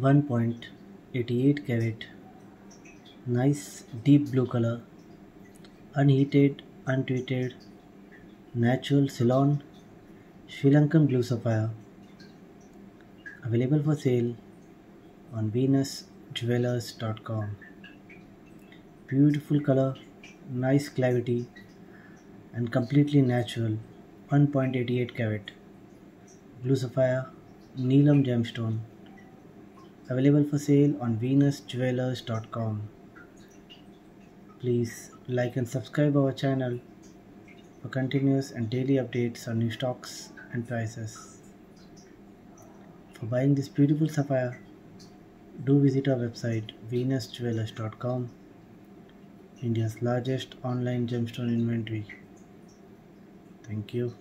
1.88 carat. Nice deep blue color. Unheated untreated natural Ceylon Sri Lankan blue sapphire. Available for sale on venusjewellers.com beautiful color nice clarity and completely natural. 1.88 carat. Blue sapphire neelam gemstone available for sale on venusjewellers.com please like and subscribe our channel for continuous and daily updates on new stocks and prices. For buying this beautiful sapphire do visit our website venusjewellers.com india's largest online gemstone inventory. Thank you